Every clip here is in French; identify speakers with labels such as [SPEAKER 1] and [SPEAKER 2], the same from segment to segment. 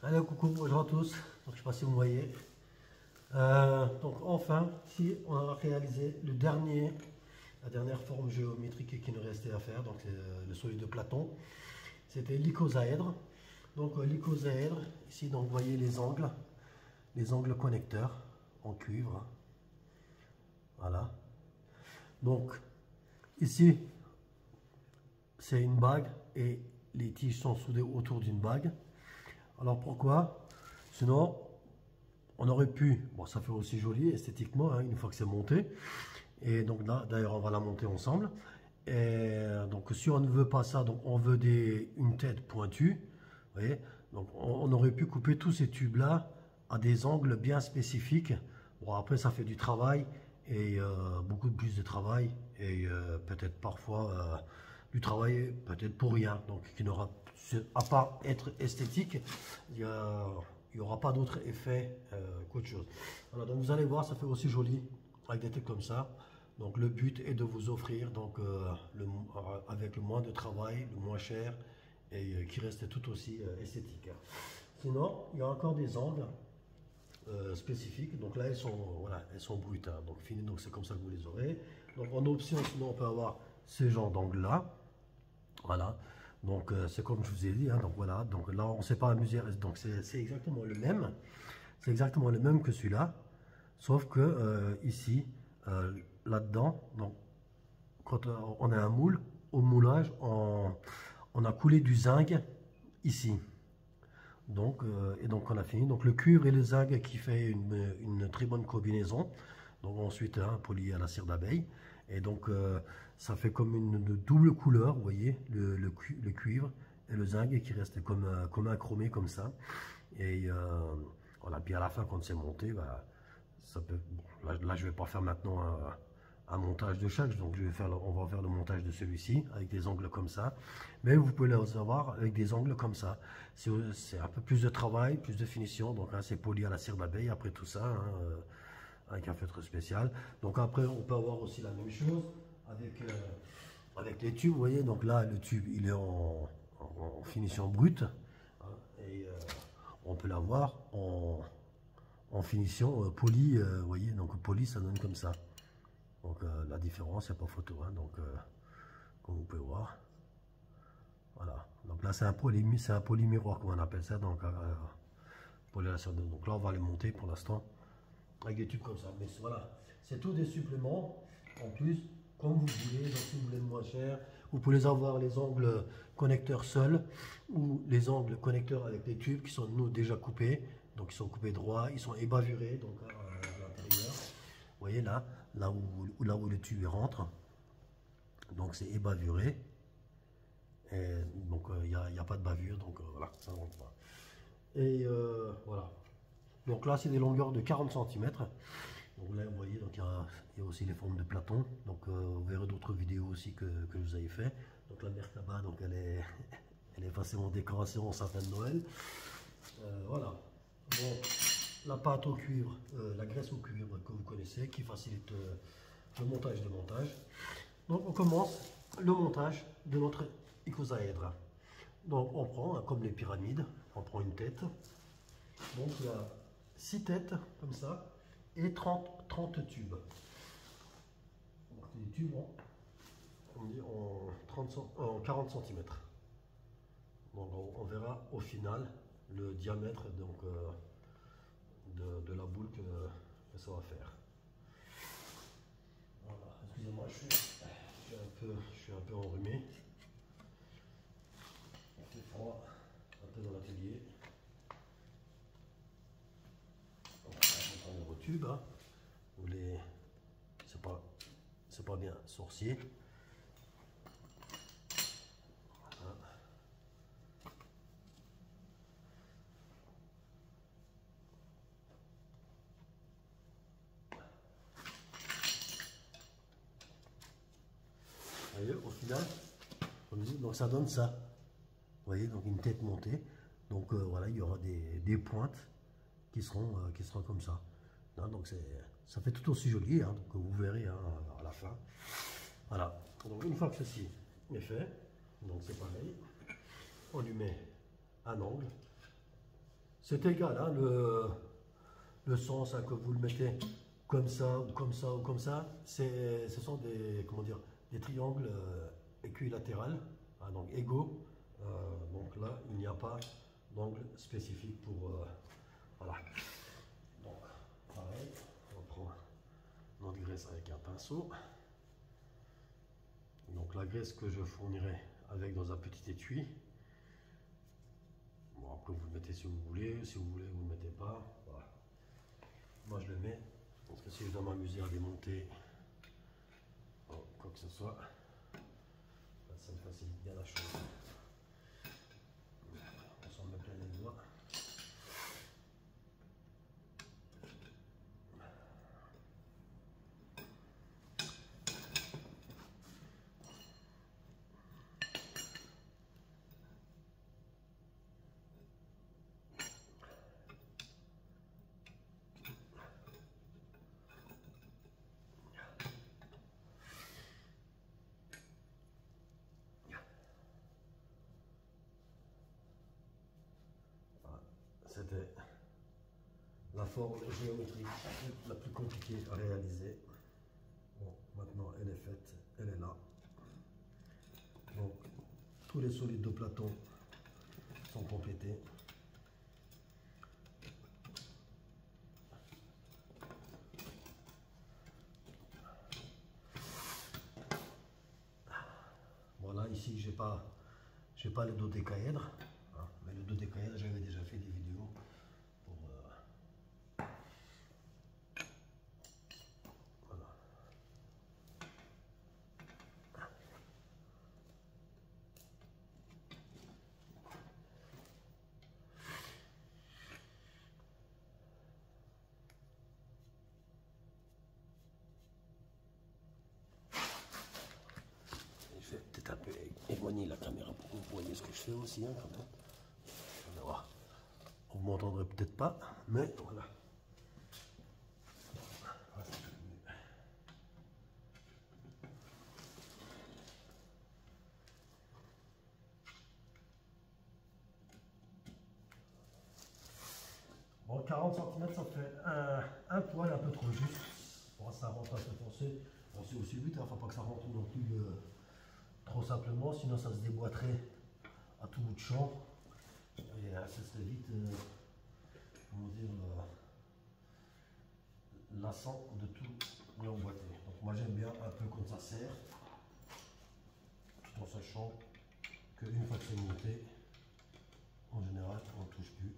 [SPEAKER 1] Allez, coucou, bonjour à tous. Donc, je ne sais pas si vous voyez. Euh, donc, enfin, si on a réalisé le dernier, la dernière forme géométrique qui nous restait à faire, donc le solide de Platon, c'était l'icosaèdre. Donc, euh, l'icosaèdre, ici, donc, vous voyez les angles, les angles connecteurs en cuivre. Voilà. Donc, ici, c'est une bague et les tiges sont soudées autour d'une bague. Alors pourquoi? Sinon, on aurait pu, bon ça fait aussi joli esthétiquement, hein, une fois que c'est monté. Et donc là, d'ailleurs, on va la monter ensemble. Et donc si on ne veut pas ça, on veut des, une tête pointue, vous donc on, aurait pu couper tous ces tubes-là à des angles bien spécifiques. Bon après ça fait du travail et euh, beaucoup plus de travail et euh, peut-être parfois euh, du travail peut-être pour rien, donc qui n'aura, à part être esthétique, il n'y aura pas d'autre effet euh, qu'autre chose. Voilà, donc vous allez voir, ça fait aussi joli avec des trucs comme ça. Donc le but est de vous offrir donc euh, euh, avec le moins de travail, le moins cher et qui reste tout aussi esthétique. Sinon, il y a encore des angles spécifiques. Donc là, elles sont voilà, elles sont brutes, hein. donc fini. Donc c'est comme ça que vous les aurez. Donc en option, sinon on peut avoir ce genre d'angle là. Voilà. Donc euh, c'est comme je vous ai dit. Hein, donc voilà. Donc là, on ne s'est pas amusé. Donc c'est exactement le même. C'est exactement le même que celui-là. Sauf que euh, ici, euh, là-dedans, donc quand on a un moule, au moulage, on, a coulé du zinc ici. Donc, et donc on a fini. Donc le cuivre et le zinc qui fait une, très bonne combinaison. Donc ensuite, hein, poli à la cire d'abeille. Et donc, ça fait comme une, double couleur, vous voyez, le, cuivre et le zinc qui reste comme, euh, un chromé comme ça. Et euh, voilà, puis à la fin, quand c'est monté, bah, peut, là, je vais pas faire maintenant un, montage de chaque, donc on va faire le montage de celui-ci avec des angles comme ça. Mais vous pouvez les avoir avec des angles comme ça. C'est un peu plus de travail, plus de finition, donc hein, c'est poli à la cire d'abeille après tout ça. Hein, avec un feutre spécial. Donc après, on peut avoir aussi la même chose avec, euh, avec les tubes. Vous voyez, donc là, le tube, il est en, finition brute. Hein, et euh, on peut l'avoir en, en finition euh, poli. vous voyez, donc poli, ça donne comme ça. Donc la différence, il n'y a pas photo. Hein, donc, comme vous pouvez voir. Voilà. Donc là, c'est un poly, c'est un polymiroir, comme on appelle ça. Donc, donc là, on va les monter pour l'instant avec des tubes comme ça. Mais voilà, c'est tout des suppléments. En plus, comme vous voulez, si vous voulez moins cher, vous pouvez avoir les angles connecteurs seuls ou les angles connecteurs avec des tubes qui sont nous déjà coupés. Donc ils sont coupés droit, ils sont ébavurés donc à, l'intérieur. Vous voyez là, là où, là où le tube rentre. Donc c'est ébavuré. Et donc euh, il n'y a, a, pas de bavure, donc euh, voilà, ça rentre pas. Et euh, voilà, donc là, c'est des longueurs de 40 cm. Donc là, vous voyez, donc il y, a, aussi les formes de Platon. Donc euh, vous verrez d'autres vidéos aussi que, je vous avais fait. Donc la Merkaba, donc elle est, elle est facilement décoration en sapin de Noël. Euh, voilà. la pâte au cuivre, euh, la graisse au cuivre que vous connaissez, qui facilite le montage de montage. Donc on commence le montage de notre icosaèdre. Donc on prend, hein, comme les pyramides, on prend une tête. Donc il y a 6 têtes comme ça et 30, 30 tubes. Donc des tubes en, 30, en 40 cm. Donc on, verra au final le diamètre euh, de, la boule que, ça va faire. Excusez-moi, je je suis un peu enrhumé. Il fait froid un peu dans l'atelier. Vous les... C'est pas, c'est pas bien sorcier. Au final, donc ça donne ça. Vous voyez, donc une tête montée. Donc euh, voilà, il y aura des, des pointes qui seront, euh, qui seront comme ça. Hein, donc ça fait tout aussi joli, hein, donc vous verrez hein, à la fin. Voilà, donc une fois que ceci est fait, donc c'est pareil, on lui met un angle, c'est égal, hein, le, le sens hein, que vous le mettez comme ça ou comme ça ou comme ça, ce sont des, comment dire, des triangles euh, équilatérales, donc égaux. Euh, donc là, il n'y a pas d'angle spécifique pour... Euh, voilà. Donc, pareil, on prend notre avec un pinceau. Donc la graisse que je fournirai avec dans un petit étui. Bon, après vous le mettez si vous voulez, si vous voulez vous ne le mettez pas. Moi je le mets, parce que si je dois m'amuser à démonter quoi que ce soit, ça me facilite bien la chose. On s'en met plein les doigts. C'était la forme géométrique la plus compliquée à réaliser. Bon, maintenant elle est faite, elle est là. Donc, tous les solides de Platon sont complétés. Voilà, ici j'ai pas j'ai pas le dodécaèdre. Mais le dodécaèdre, j'avais déjà fait des vidéos pour... Euh, voilà. Un peu éloigner la caméra pour que vous voyez ce que je fais aussi. Hein, quand. Vous m'entendrez peut-être pas, mais voilà. Bon, 40 cm, ça fait un, poil un peu trop juste. Bon, ça rentre un peu foncé. Bon, c'est aussi vite, il hein, ne faut pas que ça rentre non plus euh, trop simplement, sinon ça se déboîterait à tout bout de champ. Et ça serait vite, euh, euh, lassant de tout réemboîter. Donc moi j'aime bien un peu comme ça sert, tout en sachant qu'une fois que c'est monté, en général on ne touche plus.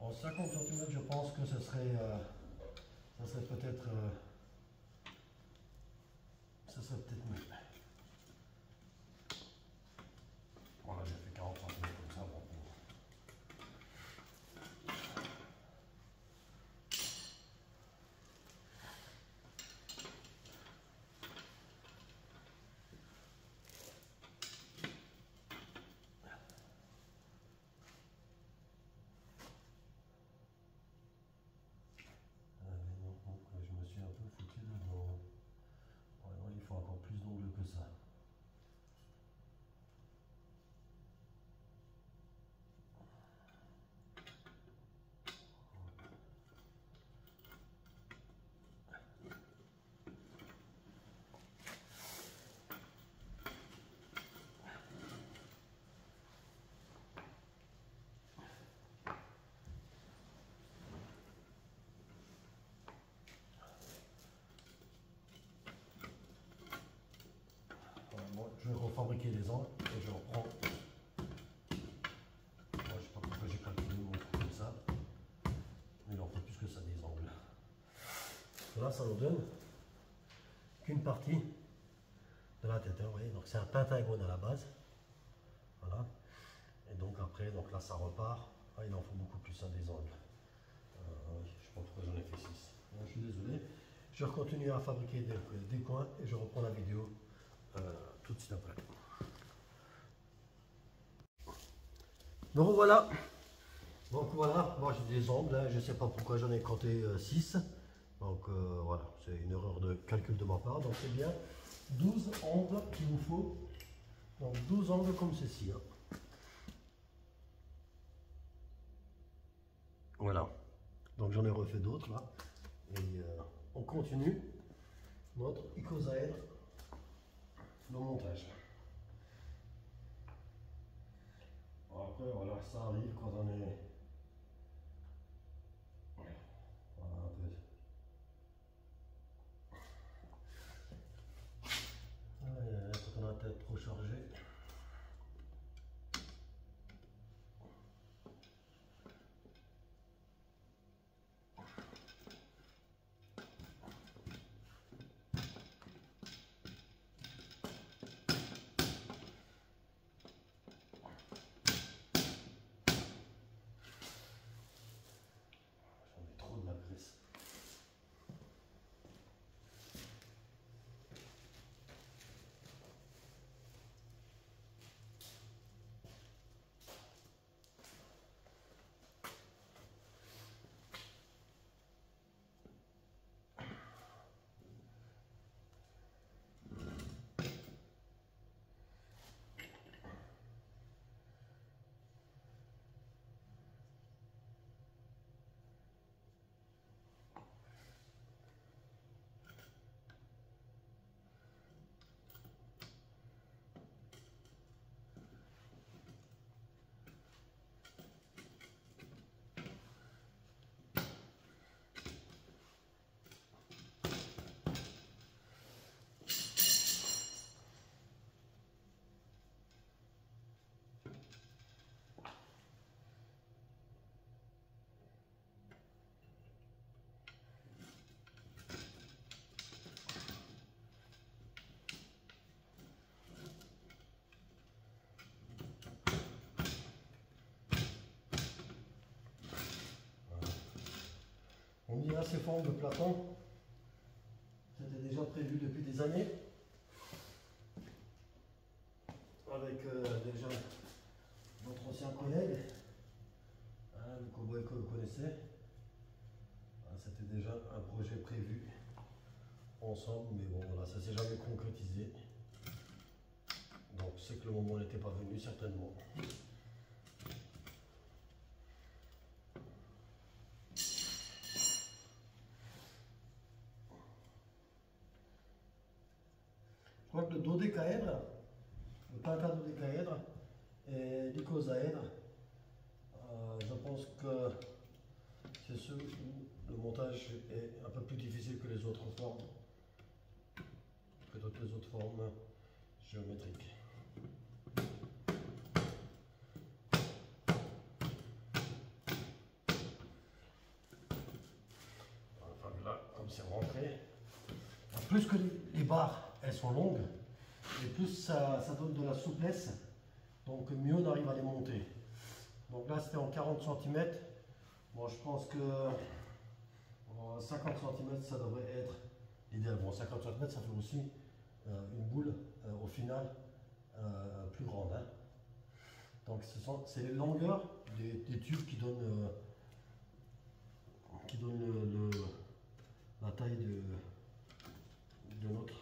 [SPEAKER 1] En 50 cm je pense que ce serait, euh, ça serait peut-être, ça serait peut-être mieux. Voilà, j'ai fait 40 cm comme ça. Bon, ah, mais non, non, je me suis un peu foutu dedans. Ouais, il faut encore plus d'ongles que ça. je les angles et je reprends. Moi, je sais pas pourquoi j'ai calculé mon truc comme ça. Mais il en faut plus que ça des angles. Là, ça nous donne qu'une partie de la tête. Hein, donc c'est un pentagone à la base. Voilà. Et donc après, donc là, ça repart. Ah, il en faut beaucoup plus à des angles. Euh, je sais pas pourquoi j'en ai fait 6. Je suis désolé. Je vais continuer à fabriquer des, des coins et je reprends la vidéo euh, tout de suite après. Donc voilà. Donc voilà, moi j'ai des angles, hein. je ne sais pas pourquoi j'en ai compté euh, 6. Donc euh, voilà, c'est une erreur de calcul de ma part. Donc c'est bien 12 angles qu'il vous faut. Donc 12 angles comme ceci. Hein. Voilà. Donc j'en ai refait d'autres là. Et euh, on continue notre icosaèdre de montage. Après voilà, ça arrive quand on est voilà un peu. Quand on a la tête trop chargée. J'en ai trop de la graisse. Ces formes de Platon. C'était déjà prévu depuis des années. Avec euh, déjà notre ancien collègue, hein, le cowboy que vous connaissez. Ah, C'était déjà un projet prévu ensemble, mais bon voilà, ça s'est jamais concrétisé. Donc c'est que le moment n'était pas venu certainement. Je crois que le dodécaèdre, le pentadodécaèdre et l'icosaèdre, euh, je pense que c'est ceux où le montage est un peu plus difficile que les autres formes, que toutes les autres formes géométriques. Enfin là, comme c'est rentré, plus que les barres elles sont longues, et plus ça, donne de la souplesse, donc mieux on arrive à les monter. Donc là c'était en 40 cm. Bon, je pense que en 50 cm ça devrait être l'idéal. Bon, 50 cm ça fait aussi euh, une boule euh, au final euh, plus grande. hein. Donc c'est les longueurs des, tubes qui donnent, la taille de, de notre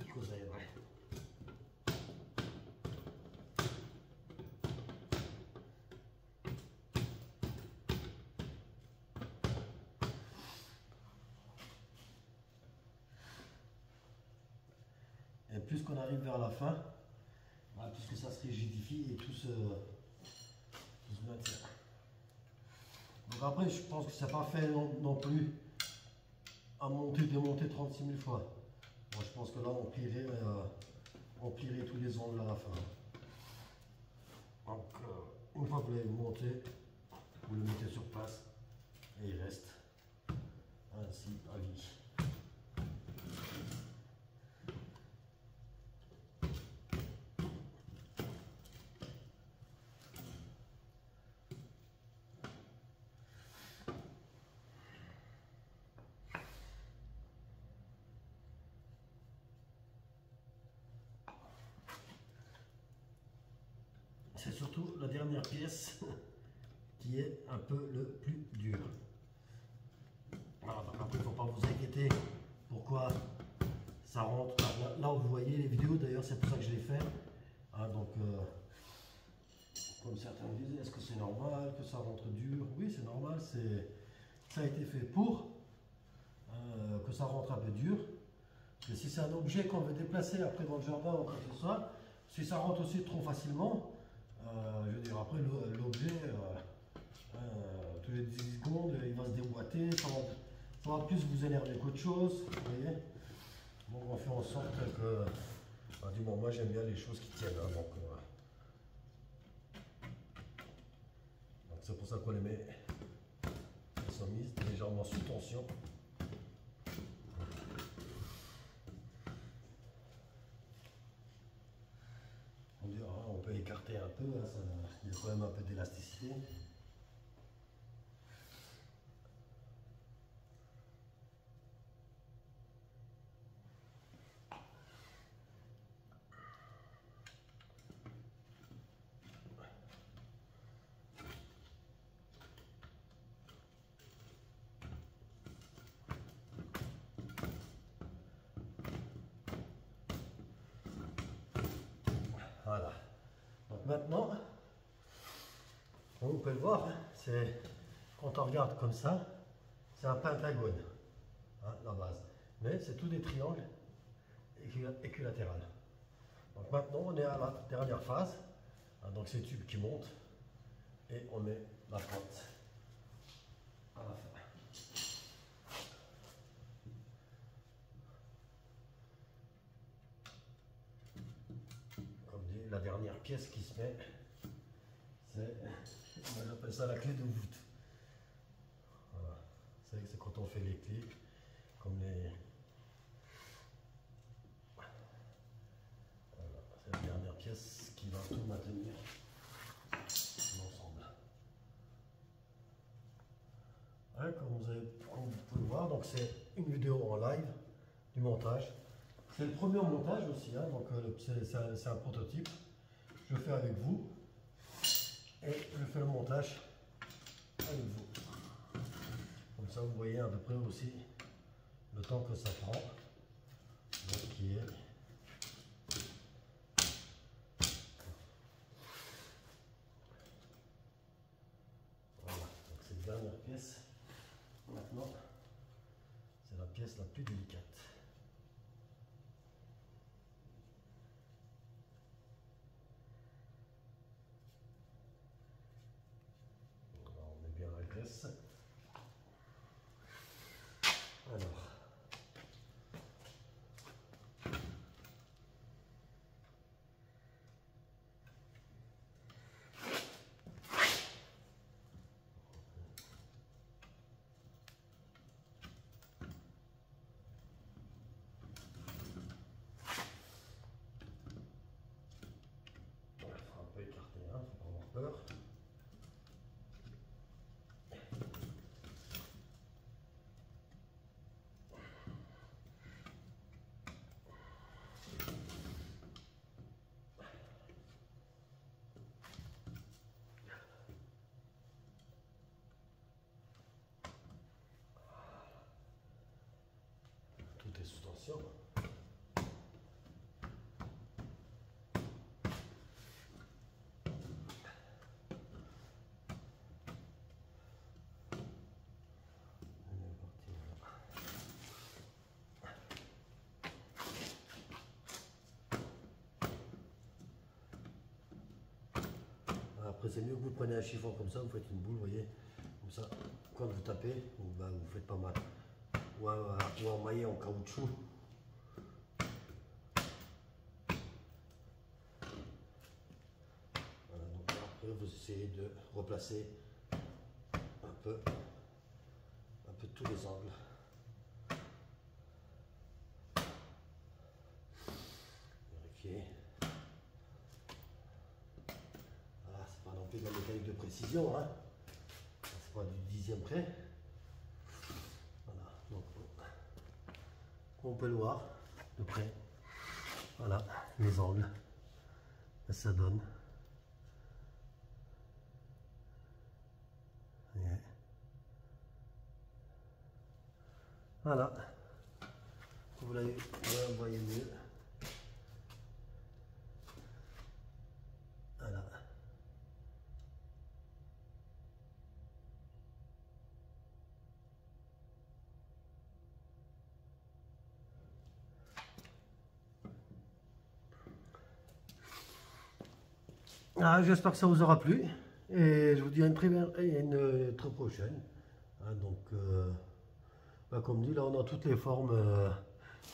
[SPEAKER 1] icosaèdre. Et plus qu'on arrive vers la fin, plus que ça se rigidifie et tout se, tout maintient. Donc après, je pense que ça n'a pas fait non plus à monter, démonter 36 000 fois. Moi, je pense que là, on plierait, euh, on plierait tous les angles à la fin. Donc, euh, une fois que vous l'avez monté, vous le mettez sur place et il reste ainsi à vie. C'est surtout la dernière pièce qui est un peu le plus dur. Donc après, il ne faut pas vous inquiéter pourquoi ça rentre. Là, là où vous voyez les vidéos, d'ailleurs, c'est pour ça que je l'ai fait. Ah, donc, euh, comme certains disent, est-ce que c'est normal, que ça rentre dur? Oui, c'est normal, ça a été fait pour euh, que ça rentre un peu dur. Et si c'est un objet qu'on veut déplacer après dans le jardin ou quoi que ce soit, si ça rentre aussi trop facilement, je veux dire, après l'objet, euh, tous les 10 secondes, il va se déboîter, ça va, plus vous énerver qu'autre chose, vous voyez. Donc on fait en sorte que, du moi j'aime bien les choses qui tiennent, hein, donc c'est pour ça qu'on les met, elles sont mises légèrement sous tension. On, un peu, il y a quand même un peu d'élasticité. Voilà. Donc maintenant, on peut le voir, c'est quand on regarde comme ça, c'est un pentagone, hein, la base. Mais c'est tous des triangles équilatérales. Donc maintenant, on est à la dernière phase. Hein, donc c'est tube qui monte et on met la pointe à la fin. la dernière pièce qui c'est, on appelle ça la clé de voûte. Voilà. C'est quand on fait les clés, comme les... C'est la dernière pièce qui va tout maintenir l'ensemble. comme, vous avez, comme voir, donc c'est une vidéo en live du montage. C'est le premier montage aussi, hein, donc euh, c'est un, prototype. Je fais avec vous et je fais le montage avec vous. Comme ça, vous voyez à peu près aussi le temps que ça prend. Qui est Voilà, donc cette dernière pièce, maintenant, c'est la pièce la plus délicate. Alors. On va un peu écarter, hein, faut pas avoir peur. Après, c'est mieux que vous prenez un chiffon comme ça, vous faites une boule, vous voyez, comme ça, quand vous tapez, vous, ben, vous faites pas mal ou un, maillet en caoutchouc. Voilà, donc après vous essayez de replacer un peu, un peu tous les angles. Vérifier. Voilà, c'est pas non plus de la mécanique de précision, hein. C'est pas du dixième près. on peut le voir de près. Voilà, les angles. Ça donne. Voilà. Vous la voyez mieux. Voilà. Ah, J'espère que ça vous aura plu et je vous dis à une, première, et une, une très prochaine. Ah, donc, euh, comme dit, là on a toutes les formes, euh,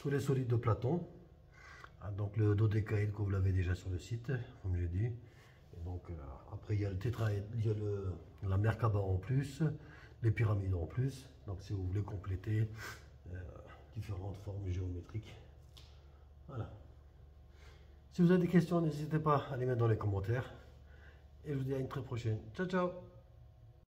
[SPEAKER 1] tous les solides de Platon. Ah, donc le dodécaïde que vous l'avez déjà sur le site, comme j'ai dit. donc euh, après il y a le tétraède, il y a le, la Merkaba en plus, les pyramides en plus. Donc si vous voulez compléter différentes formes géométriques. Voilà. Si vous avez des questions, n'hésitez pas à les mettre dans les commentaires. Et je vous dis à une très prochaine. Ciao, ciao